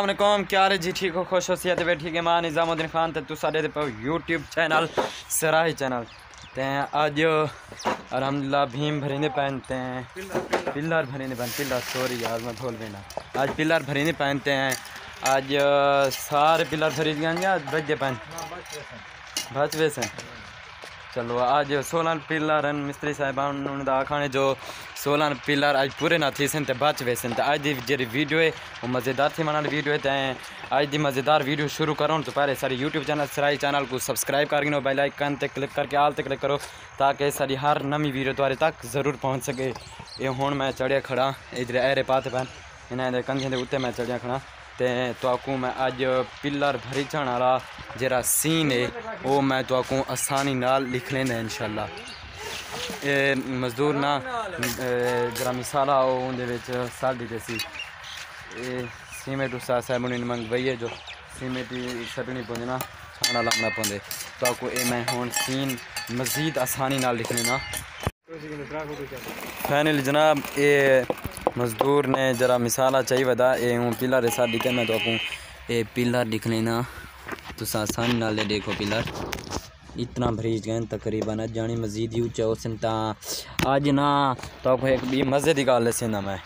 वालेकुम, क्या है? जी ठीक हो, खुश हो, सिहत पे ठीक है। मैं निज़ामुद्दीन खान तो साढ़े पे यूट्यूब चैनल, सराही चैनल। ते आज अलहमदिल्ला भीम भरीने पहनते हैं पिल्लर भरीने पहन पिल्लर सॉरी यार, मैं भूल गया। आज पिल्लर भरीने पहनते हैं आज, सारे पिल्लर भरी गए बजे पहन बच वैसे चलो, आज सोलह पिलर मिस्त्री साहबान आखाने जो सोलह पिलर आज पूरे ना थी सन बच वे सन अज की जी वीडियो है, वो मज़ेदार थी मना वीडियो है अज की मज़ेदार वीडियो शुरू करो तो पहले सारी यूट्यूब चैनल सराई चैनल को सब्सक्राइब कर गिनो, बेल आइकन ते क्लिक करके आल ते क्लिक करो, ताकि सारी हर नवी वीडियो तुम्हारे तक ज़रूर पहुँच सके। ये हूँ मैं चढ़िया खड़ा, इधर ऐरे पाते पैन, इन्हें कंधे के उत्ते मैं चढ़िया खड़ा। तो तो मैं अज पिलर भरीचण वाला जरा सीन है वो मैं तो आसानी नाल लिख लेना इनशाला मजदूर ना जरा मिसाला उन्हें साड़ी देसी ये सीमेंट उस साहब मंगवाई है जो सीमेंट सटनी पौंदी ना छाना लाना पौंदे। तो आपको ये मैं हूँ सीन मज़ीद आसानी नाल लिख लेना फाइनली जनाब ये मजदूर ने जरा मिसाला चाहिए बता ये हूँ पिलर ऐसा दिखे मैं तो आपको ये पिलर दिख लेना। तो आसानी नाले देखो पिलर। इतना भरीज गए तकरीबन, जानी मजीद ही उच्चा उसन अज ना तो एक भी मज़े की गल दसेंदा मैं।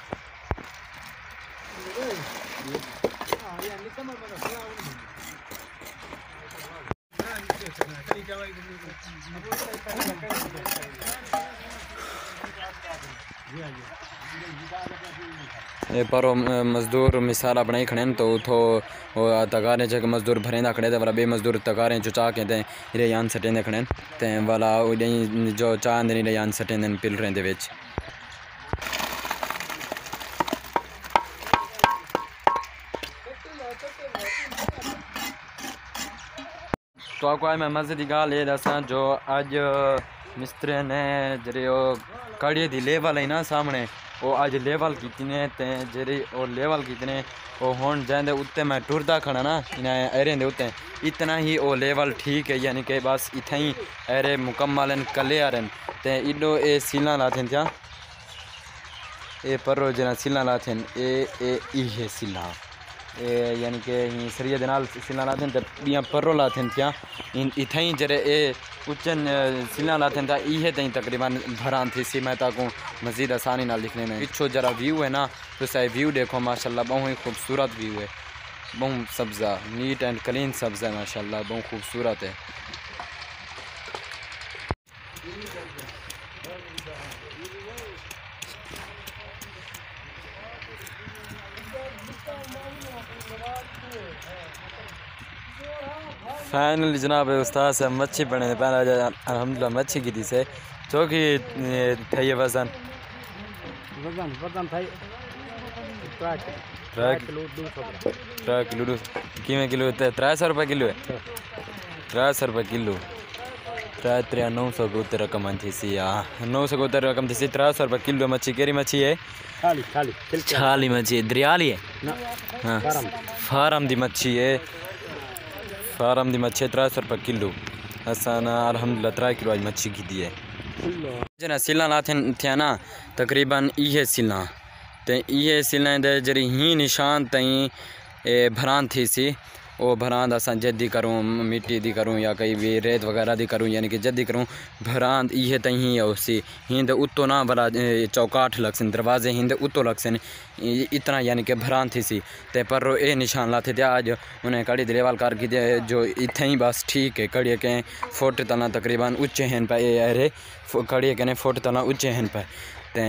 पर मजदूर मिसाल बनाई खड़े तो उतो तगारें च मजदूर भरें खड़े ते वाला बे मजदूर तगारें च चाह के इरे यान सटें खड़े ते वाला जो चाह दे यान सटें पिलरें दे विच तो आपको मैं मज़े की गाल ये दसा जो अज मिस्त्री ने जेह्ड़े कड़िए की लेवल है ना सामने वो अज लेवल कीते ते जेह्ड़ी ओह् लेवल कीते ओह् हून जैंदे उत्ते मैं टुरदा खड़ा ना इन्हें एरें उत्ते। इतना ही वो लेवल ठीक है यानी कि बस इत्थें ही एरे मुकम्मल न क्लियर न। ते इडो ए सीलां लाथें क्या ए पर्रो जना सीलां लाथें ए ए इहे सीलां। यानी कि सरिया नाल सिला लाते तो ॿियाँ परो लाथनि थिया इथां ई जॾहिं ए उच्चनि सिला लाथनि था इहे ताईं तकरीबन भरान थी। सी मैं ताकू मज़ीद आसानी ना लिखने में। पिछो जरा व्यू है ना तो सही व्यू देखो, माशाल्लाह, बहुत ही खूबसूरत व्यू है। बहुत सब्ज़ा नीट एंड क्लीन सब्ज़ा है, माशाल्लाह, बहुत खूबसूरत है। फाइनली जनाब उस्ताद से मच्छी बने थे पहले अलहमदिल्ला मच्छी की थी से। जो कि थी वज़न? वज़न वज़न था त्रै किलो। किमें किलो? त्रै सौ रुपये किलो है? त्रै सौ रुपये किलो। त्रै त्रै नौ सौ के उत्ते रकम थी सी हाँ नौ सौ के उत्ते रकम थी सी त्रै सौ रुपये किलो मच्छी। केरी मच्छी है? छाली मच्छी दरियाली है? हाँ। फार्म। की मच्छी है। फार्म दी मच्छी त्रा सौ रुपये किलो असा अलहमदिल्ला त्रा किलो आज मच्छी की दी है। जना सिला ला थे ना, तकरीबन इहे सिला तो ये सिलना जरी ही निशान तई भरान थी सी। वो भरांद असां जद्दी करूँ, मिट्टी दी करूँ, या कहीं भी रेत वगैरह दी करूँ, यानी कि जद्दी करूँ भरांद इहे तई ही उसी हिंद उत्तो ना बड़ा चौकाठ लगसन, दरवाजे हिंद उत्तो लगसन इतना यानी कि भरान थी सी। ते पर ये निशान लाते थे आज, उन्हें कड़ी दिलेवाल कर की जो इतने ही बस ठीक है कड़ी के फुट तना तकरीबन उच्चे हैं पे अरे कड़ी के फुट तना उच्चे हैं पे। ते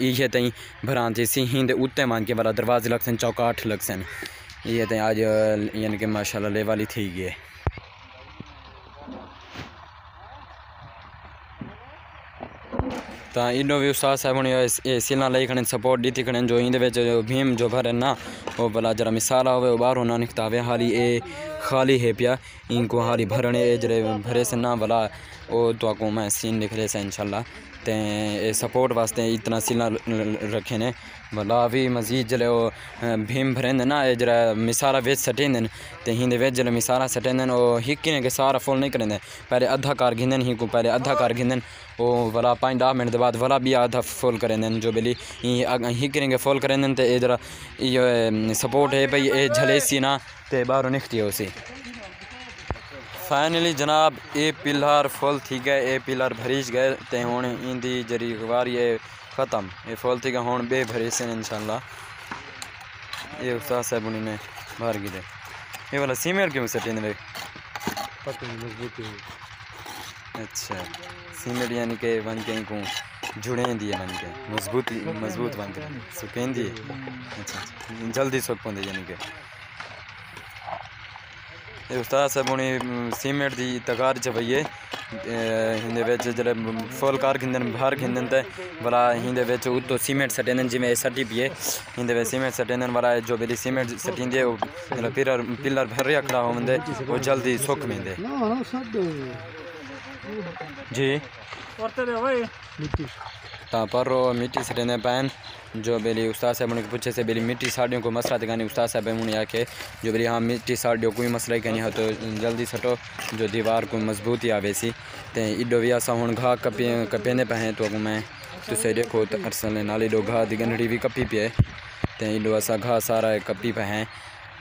इहे तई भरान थी सी, हिंद उत्ते मान के वाला दरवाजे लगसन, चौकाठ लगसन। ये तो आज यानी कि माशाल्लाह लेवल ही थी गए तो इनो भी ने सिला लाई खड़े सपोर्ट दी थी खड़े जो इन भीम, जो भर ना, वो भला जरा मिसाल हो बाहर होना निकतावे हाली ए खाली है पिया, इनको हाली भरने जरे भरे से ना, भला वो तो मैं सीन लिख रहे से, इंशाल्लाह। ते सपोर्ट वास्ते इतना सिला रखे ने। भला भी मजीद जल्ले भीम भरेंदे ना एह् जरा मिसारा बिच सटेंदे ते हिंदे बिच जल्ले मिसारा सटेंदे ओह् हिक्की ने के सारा फुल नहीं करेंदे। पहले अद्धा कार गिंदन ही को पहले अद्धा कार गिंदन ओह् भला पाँच दस मिनट बाद भला भी आधा फुल करेंदे जो बेली हिक्की ने फुल करेंदे ते इधर इयो सपोर्ट है भाई ये झलेसी ना, ते बाहरों निकती है उसी। फाइनली जनाब ए पिलर फुल थी गए ये पिलर भरीच गए तो हूँ इंदी जरी वारी है ख़त्म। ये फुल थी गए हूँ बे भरी से इनशाला ये उस्ताद साहब उन्हीं ने भर गए ये वाला सीमेंट क्यों सटे ने मजबूती अच्छा सीमेंट यानी कि बन के को जुड़े दिए बन के। मजबूती मज़बूत बन के। सुखें दिए अच्छा अच्छा। जल्दी सुख पाते यानी कि। उस्ताद साहब उन्हें सीमेंट की तकार च पई हिंदे बिच जेल्लै फुल कार खिंदन बाहर खिंदन ते भला हिंदे बिच उत्तो सीमेंट सटेंदन जिवें सट्टी पिए हिंदे बिच सीमेंट सटेंदन भला जो बेली सीमेंट सटींदे जेल्लै पिलर पिलर भरिया खड़ा होंदे वो जल्दी सुख मेंदे जी ता पर मिट्टी सटेंदे पैन जो बेली उस्ताद साहब ने पूछे से बेली मिट्टी साड़ियों को मसला दिखाने, उस्ताद साहब उन्हें आके जो बेली हाँ मिट्टी साड़ियों कोई मसला ही कहनी हो तो जल्दी सटो, जो दीवार को मजबूती आवे सी, ते इडो भी असा हूँ घाह कपी कपेंदे पे तो मैं तुसे देखो तो अरसल नाल घाह दी, गंढड़ी भी कपी पे ते इडो असा घाह सारा कपी पे हैं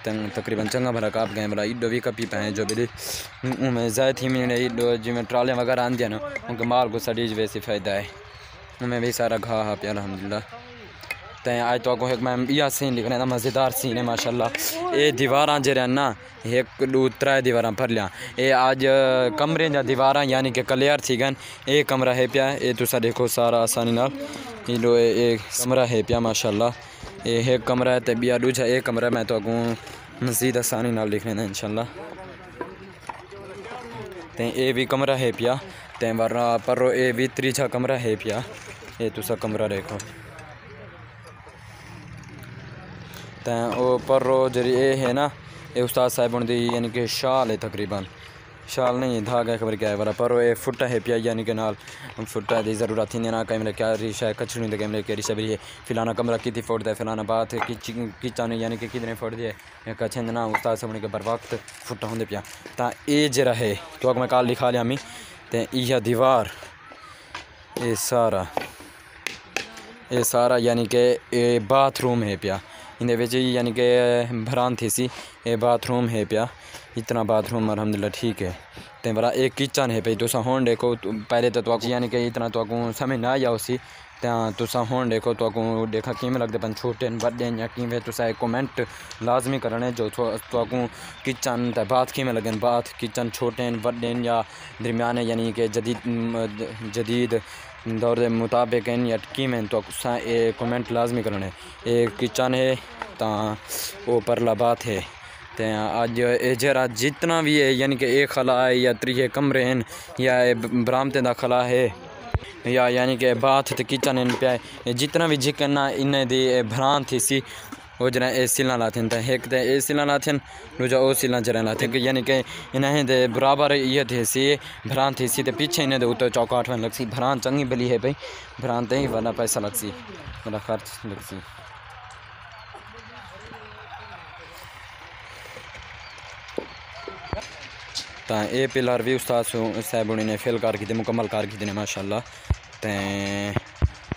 तकरीबन चंगा भरा काप गए भला इडो भी कपी पे जो बेली उमें ज़ाय थी मिले इडो जिमें ट्रालियाँ वगैरह आंदिया ना, उनके माल को सड़ीज वैसे फ़ायदा है, उमें भी सारा घाह हा पे अलहमदिल्ला तो अज तो एक मैं इं सीन लिखने का मज़ेदार सीन है, माशाल्लाह। ये दीवार जेह्ड़ियाँ ना, एक दो त्रै दीवार भर लिया। ये अज कमरे जा दीवार यानी कि क्लियर थी गन। ये कमरा है पिया, ये तुसा देखो सारा आसानी नाल। लो, ये कमरा है पिया, माशाल्लाह। ये एक कमरा है तो बिया दूजा, एक कमरा मैं तो अगूँ मजीद आसानी नाल लिखने का इंशाल्लाह। तो ये भी कमरा है पिया, ते वरना पर ये भी त्रीजा कमरा है पिया। ये तुसा कमरा देखो। तो पर जरी ये है ना ये उस्ताद साहब उनकी यानी कि शाल है तकरीबन। शाल नहीं, धागा खबर क्या है वाला पर ये फुटा है पिया यानी कि नाल फुटा की ज़रूरत थी ना। कहीं क्या रिशा है कचरू नहीं कैमरे के रिशा भी फिलाना कमरा कितनी फुट है फिलाना बात किचन यानी कि कितने फुट दिए कच्छे ना, उस्ताद साहब के बर वक्त फुटा होंगे पिया। तो ये जरा है तो मैं कल लिखा लिया मी तो यह दीवार ये सारा ये सारा यानी कि बाथरूम है पिया। विच यानी कि भरान थी सी। ये बाथरूम है पिया। इतना बाथरूम अलहमदिल्ला ठीक है। ते बड़ा एक किचन है पे, तुस हूँ देखो पहले तो यानी कि इतना तो समझ ना आया उसी तुस हूँ देखो तो देखा किमें लगते पन छोटे बड़े किमें तुस कमेंट लाजमी करने, जो तो किचन ते बाथ किमें लगे बाथ किचन छोटे बड़े या दरमियाने यानी कि जदीद जदीद दौर के मुताबिक या किमें तो ये कमेंट लाजमी करने एक किचन है तो परला बात है। तो अज जरा जितना भी है, यानी कि एक खला है या त्रीहे कमरे हैं, या बरामते का खला है, या यानी कि बाथ तो किचन पे जितना भी जिकन ना इन्हें दी भरान थी सी वो जरा ए सिला लाथिन त, एक तो ए सिला लाथिन, दूजा ओ सिला जरा लाथिन। यानी कि इन्हें बराबर ये थे सी भरान थी सी पीछे इन्हें उतो चौकाठ में लगसी। भरान चंगी बली है भाई। भरान ते ही वाला पैसा लगसी। वाला खर्च लगसी। तो ये पिलर भी उस्ताद साहब ने फिल कर की मुकम्मल कर ने, माशाल्लाह। ते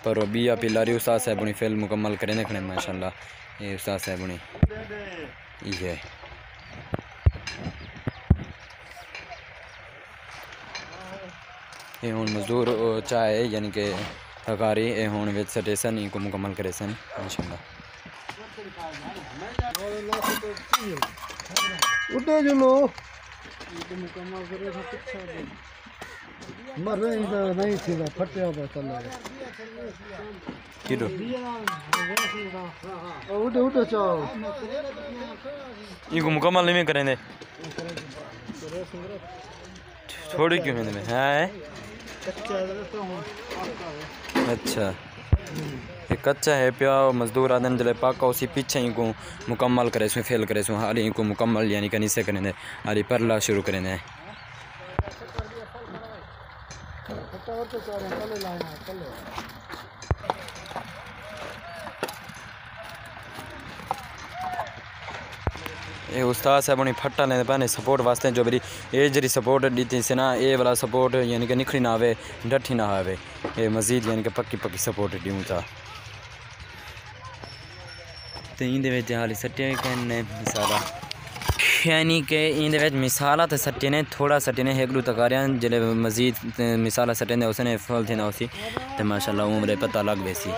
पर बिया पिलर ही उस्ताद साहब ने फिल मुकम्मल करें देखने माशाल्लाह। ये उस्ताद साहब ने ये ये हूँ मजदूर चाहे यानी कि हकारी, ये हूँ विच सटे सन इनको मुकम्मल करे सन माशाल्लाह उठो जुलो मर नहीं थी फटे चलो किलो उठो उठो चाओ इनको मुकम्मल नहीं करेंगे। थोड़ी क्यों में है? अच्छा। ये कच्चा है पिया मजदूर आदन जले पाका उसी पीछे ही को मुकम्मल करे इसमें फेल करे इसमें हाली को मुकम्मल यानी कि नीचे करें हाली परला शुरू करें और तो चार कल लाना कल ये उस्ताद साहब उन्हें फट्टा लेने पाने सपोर्ट वास्ते जो मेरी ये जरी सपोर्ट दी से ना, ये वाला सपोर्ट यानी कि निखरी ना आवे डठी ना आवे। ये मजीद यानी कि पक्की पक्की सपोर्ट ड्यूं था। तो इंदे हाली सट्टे कहने मिसाला यानी कि विच मिसाला तो सट्टे थोड़ा सट्टे ने हेगलू तकारियाँ ज़िले मजीद मिसाला सट्टे उसने फल थे उसी। तो माशाल्लाह उम्र पता लग वैसी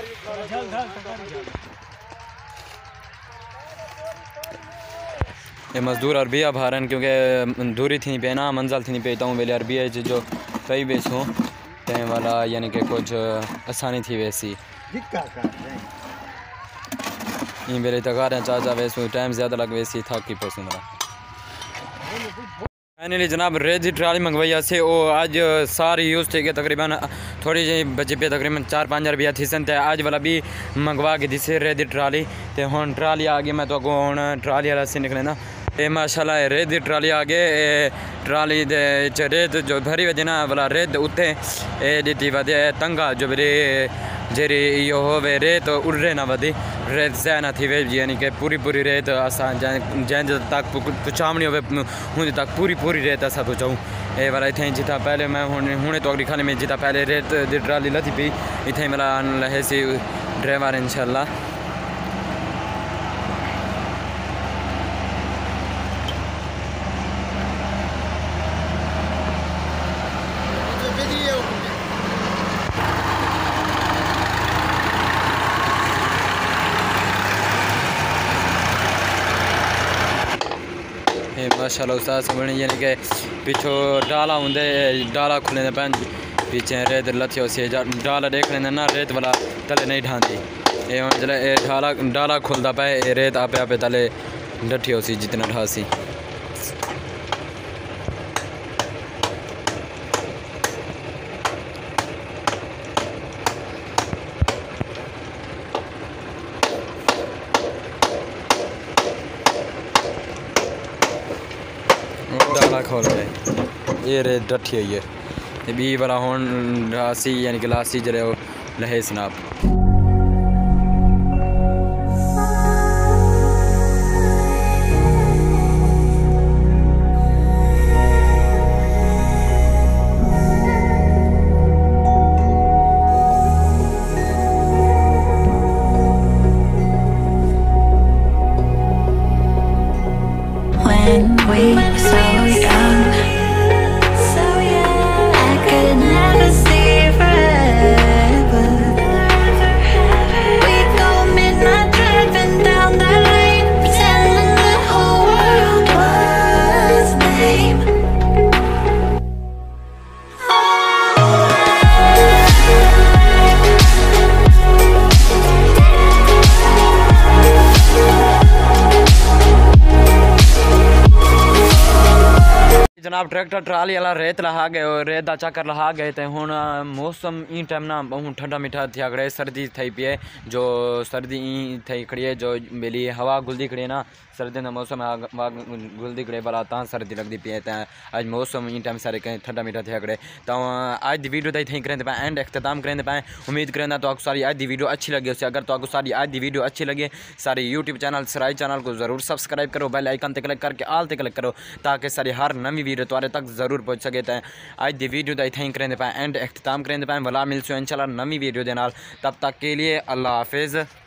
ये मज़दूर अरबिया भारन क्योंकि दूरी थी पे ना, मंजिल थी पे तो वेले अरबिया जो कई बेसों तैं वाला यानी कि कुछ आसानी थी वैसी इन वेले तकारियाँ चाचा वैसू टाइम ज़्यादा लग वैसी था की पसू मेरा फाइनली जनाब की ट्राली मंगवाई से वो आज सारी यूज़ थी तकरीबन थोड़ी जी बची पे तकरीबन चार पाँच रुपया थी सन ते अज वाला भी मंगवा के रेत की ट्राली। तो हूँ ट्राली आ गई मैं तो अगों हूँ ट्राली वाला से निकले ना। ये माशाल्लाह रेत की ट्राली आ गए ट्राली दे रेत जो भरी वजे ना वाला रेत उत्ते ए दी वधे तंगा जो मेरी जेरी इहो होवे, रेत उड़े ना वधी। रेत ज़ै ना थी वे यानी कि पूरी पूरी रेत असां जंहिं तक होवे हुन तक पूरी पूरी रेत असां पहुंचाऊं ए वाला इथे जिता पहले मैं हुने हुने तो अगली खाने में जिता पहले रेत दी ट्राली लथी पई इथे मला लहे सी ड्राइवर इंशाल्लाह माशा उस्ताद समझ यानी कि पिछो डाला होंगे डाला खुले पीछे रेत लथी डाला देखने ना रेत वाला तले नहीं ढांदी ये डाला खुलता पे रेत आपे आपे तले डठी जितना ढासी। डाला खोल रहे ये रे डठी है ते बी वाला हुन रासी यानी कि लासी जरे लहे सनाब जनाब ट्रैक्टर ट्राली वाला रेत लहा गए रेत का चक्कर लहा गए तो हूँ मौसम ई टाइम ना हूँ ठंडा मीठा थी खड़े सर्दी थी पी है जो सर्दी ई थी खड़ी जो बेली हवा गुलदी खड़ी ना सर्दी का मौसम गुलदी खड़े वाला ता सर्दी लगती पी है अज मौसम इन टाइम सारे कहीं ठंडा मीठा थे खड़े तो आज की वीडियो तो थी करें पाए एंड अख्ताम करें पाए उम्मीद करें तो आपको सारी आज की वीडियो अच्छी लगी उसे अगर तो आपको सारी आज की वीडियो अच्छी लगे सारे यूट्यूब चैनल सराई चैनल को ज़रूर सब्सक्राइब करो बेल आइकन ते क्लिक करके आल ते क्लिक करो ताकि सारी हर नवी वीडियो तुम्हारे तक ज़रूर पहुँच सके तो आज की वीडियो तो इतना ही करें पाए एंड अख्ताम करें पाए भला मिलसो इंशाल्लाह नवी वीडियो के तब तक के लिए अल्लाह हाफिज़